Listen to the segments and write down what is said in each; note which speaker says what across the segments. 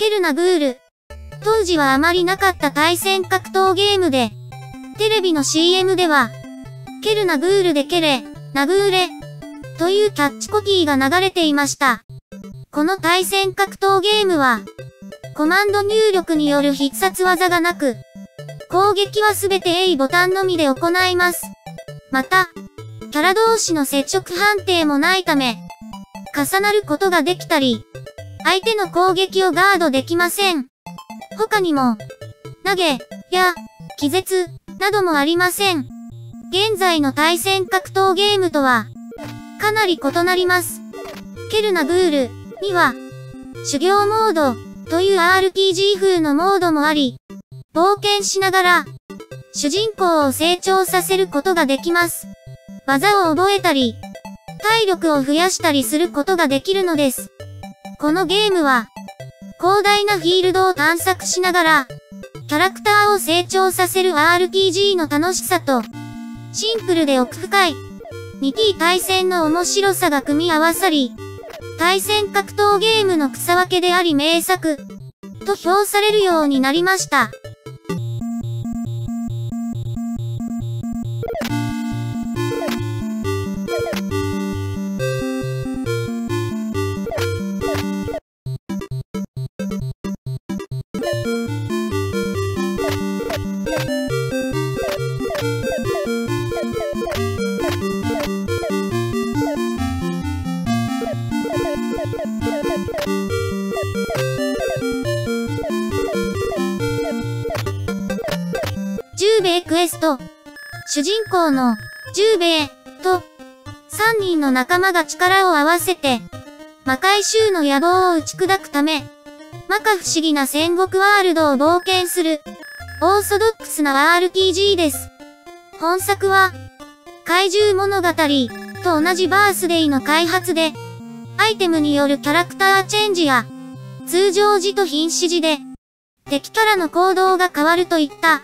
Speaker 1: ケルナグール。当時はあまりなかった対戦格闘ゲームで、テレビの CM では、ケルナグールでケレ、ナグーレ、というキャッチコピーが流れていました。この対戦格闘ゲームは、コマンド入力による必殺技がなく、攻撃はすべて A ボタンのみで行います。また、キャラ同士の接触判定もないため、重なることができたり、相手の攻撃をガードできません。他にも、投げ、や、気絶、などもありません。現在の対戦格闘ゲームとは、かなり異なります。ケルナグールには、修行モードという RPG 風のモードもあり、冒険しながら、主人公を成長させることができます。技を覚えたり、体力を増やしたりすることができるのです。このゲームは、広大なフィールドを探索しながら、キャラクターを成長させる RPG の楽しさと、シンプルで奥深い、2T 対戦の面白さが組み合わさり、対戦格闘ゲームの草分けであり名作、と評されるようになりました。十兵衛クエスト。主人公の十兵衛と三人の仲間が力を合わせて魔界衆の野望を打ち砕くため摩訶不思議な戦国ワールドを冒険するオーソドックスな RPG です。本作は怪獣物語と同じバースデイの開発でアイテムによるキャラクターチェンジや通常時と瀕死時で敵キャラの行動が変わるといった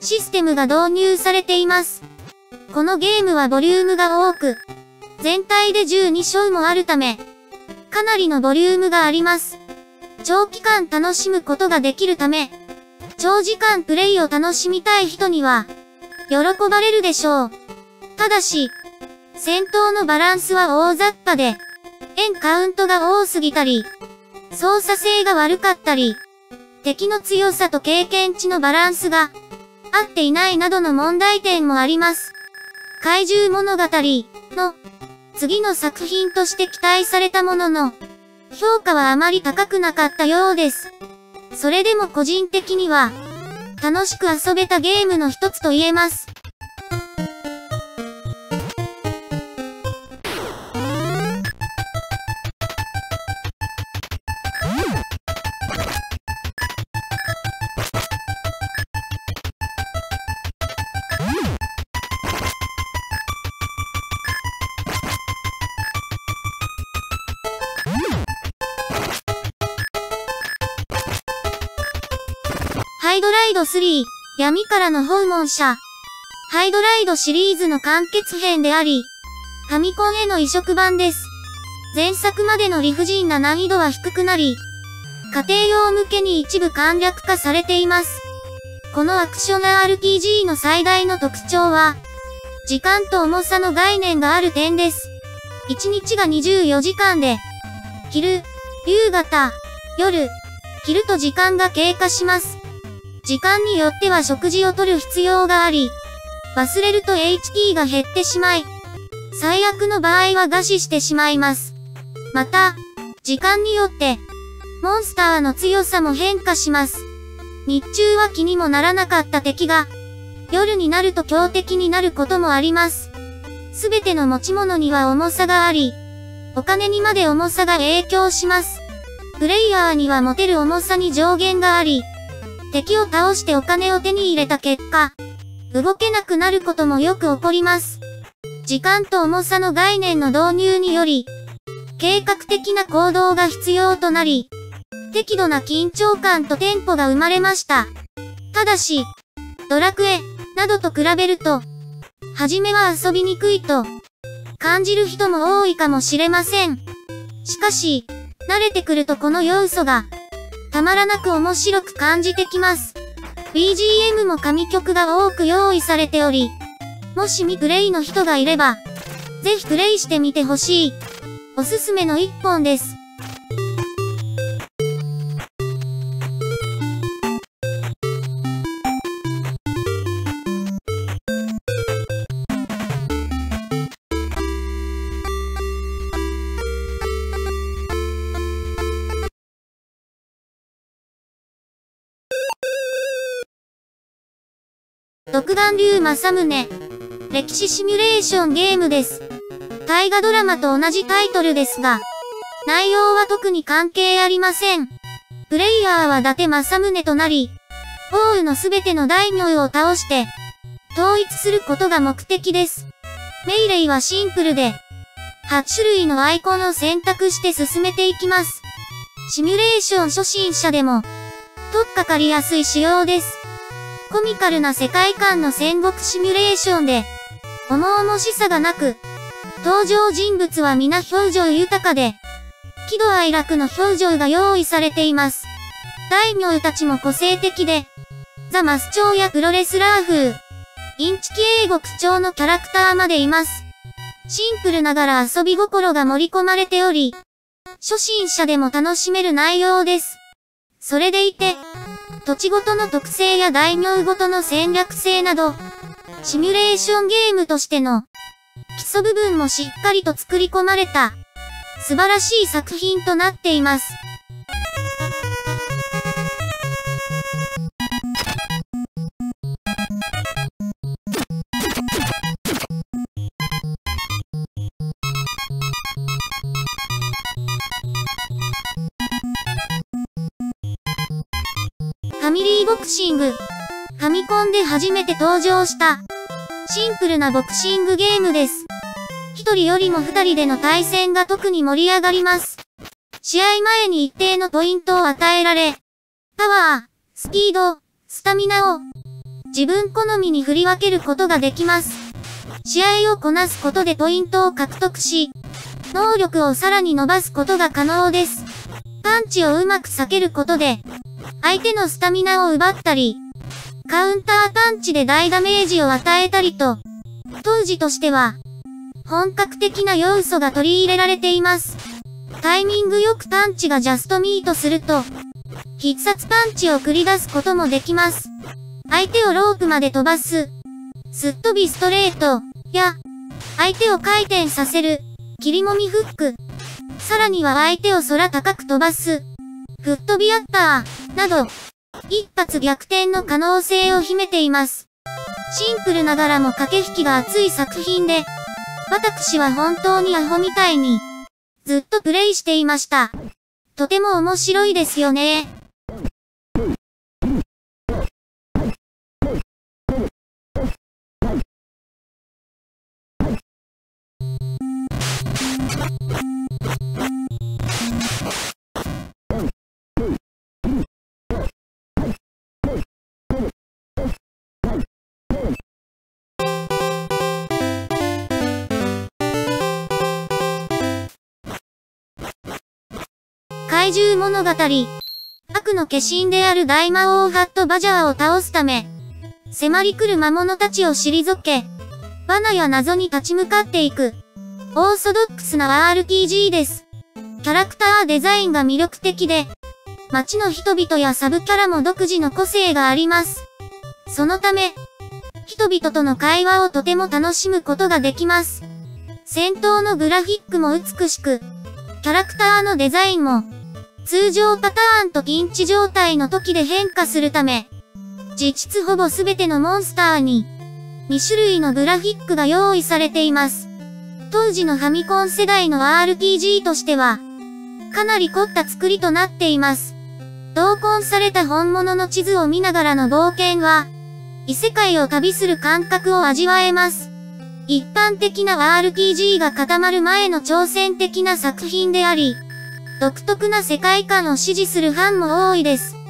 Speaker 1: システムが導入されています。このゲームはボリュームが多く、全体で12章もあるため、かなりのボリュームがあります。長期間楽しむことができるため、長時間プレイを楽しみたい人には、喜ばれるでしょう。ただし、戦闘のバランスは大雑把で、円カウントが多すぎたり、操作性が悪かったり、敵の強さと経験値のバランスが合っていないなどの問題点もあります。怪獣物語の次の作品として期待されたものの、評価はあまり高くなかったようです。それでも個人的には、楽しく遊べたゲームの一つと言えます。イドライド3、闇からの訪問者。ハイドライドシリーズの完結編であり、ファミコンへの移植版です。前作までの理不尽な難易度は低くなり、家庭用向けに一部簡略化されています。このアクション RPG の最大の特徴は、時間と重さの概念がある点です。1日が24時間で、昼、夕方、夜、昼と時間が経過します。時間によっては食事をとる必要があり、忘れると HP が減ってしまい、最悪の場合は餓死してしまいます。また、時間によって、モンスターの強さも変化します。日中は気にもならなかった敵が、夜になると強敵になることもあります。すべての持ち物には重さがあり、お金にまで重さが影響します。プレイヤーには持てる重さに上限があり、敵を倒してお金を手に入れた結果、動けなくなることもよく起こります。時間と重さの概念の導入により、計画的な行動が必要となり、適度な緊張感とテンポが生まれました。ただし、ドラクエ、などと比べると、はじめは遊びにくいと、感じる人も多いかもしれません。しかし、慣れてくるとこの要素が、たまらなく面白く感じてきます。BGM も神曲が多く用意されており、もし未プレイの人がいれば、ぜひプレイしてみてほしい。おすすめの一本です。独眼竜正宗。歴史シミュレーションゲームです。大河ドラマと同じタイトルですが、内容は特に関係ありません。プレイヤーは伊達正宗となり、王羽のすべての大名を倒して、統一することが目的です。メイレイはシンプルで、8種類のアイコンを選択して進めていきます。シミュレーション初心者でも、とっかかりやすい仕様です。コミカルな世界観の戦国シミュレーションで、重々しさがなく、登場人物は皆表情豊かで、喜怒哀楽の表情が用意されています。大名たちも個性的で、ザ・マス調やプロレスラー風、インチキ英語口調のキャラクターまでいます。シンプルながら遊び心が盛り込まれており、初心者でも楽しめる内容です。それでいて、土地ごとの特性や大名ごとの戦略性など、シミュレーションゲームとしての基礎部分もしっかりと作り込まれた素晴らしい作品となっています。ァミリーボクシング。ファミコンで初めて登場した。シンプルなボクシングゲームです。一人よりも二人での対戦が特に盛り上がります。試合前に一定のポイントを与えられ、パワー、スピード、スタミナを自分好みに振り分けることができます。試合をこなすことでポイントを獲得し、能力をさらに伸ばすことが可能です。パンチをうまく避けることで、相手のスタミナを奪ったり、カウンターパンチで大ダメージを与えたりと、当時としては、本格的な要素が取り入れられています。タイミングよくパンチがジャストミートすると、必殺パンチを繰り出すこともできます。相手をロープまで飛ばす、すっ飛びストレート、や、相手を回転させる、切りもみフック、さらには相手を空高く飛ばす、吹っ飛びアッパー、など、一発逆転の可能性を秘めています。シンプルながらも駆け引きが熱い作品で、私は本当にアホみたいに、ずっとプレイしていました。とても面白いですよね。怪獣物語。悪の化身である大魔王ハットバジャーを倒すため、迫り来る魔物たちを退け、罠や謎に立ち向かっていく、オーソドックスな RPG です。キャラクターデザインが魅力的で、街の人々やサブキャラも独自の個性があります。そのため、人々との会話をとても楽しむことができます。戦闘のグラフィックも美しく、キャラクターのデザインも、通常パターンとピンチ状態の時で変化するため、実質ほぼすべてのモンスターに、2種類のグラフィックが用意されています。当時のファミコン世代の RPG としては、かなり凝った作りとなっています。同梱された本物の地図を見ながらの冒険は、異世界を旅する感覚を味わえます。一般的な RPG が固まる前の挑戦的な作品であり、独特な世界観を支持するファンも多いです。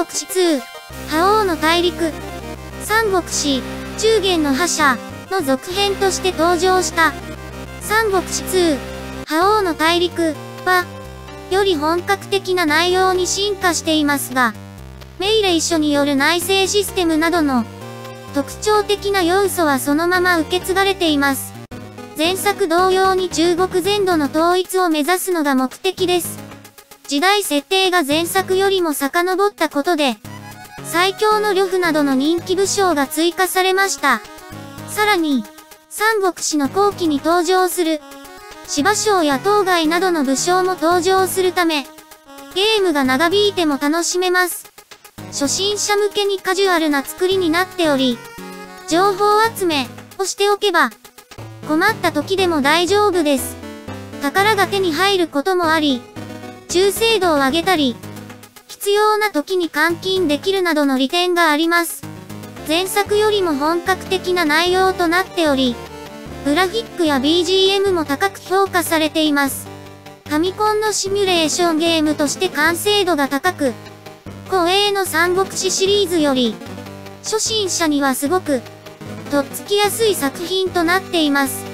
Speaker 1: 国志2、覇王の大陸、三国志、中元の覇者の続編として登場した、三国志2、覇王の大陸は、より本格的な内容に進化していますが、メイレイ書による内製システムなどの特徴的な要素はそのまま受け継がれています。前作同様に中国全土の統一を目指すのが目的です。時代設定が前作よりも遡ったことで、最強の呂布などの人気武将が追加されました。さらに、三国志の後期に登場する、芝将や当該などの武将も登場するため、ゲームが長引いても楽しめます。初心者向けにカジュアルな作りになっており、情報集めをしておけば、困った時でも大丈夫です。宝が手に入ることもあり、中精度を上げたり、必要な時に換金できるなどの利点があります。前作よりも本格的な内容となっており、グラフィックや BGM も高く評価されています。ファミコンのシミュレーションゲームとして完成度が高く、光栄の三国志シリーズより、初心者にはすごく、とっつきやすい作品となっています。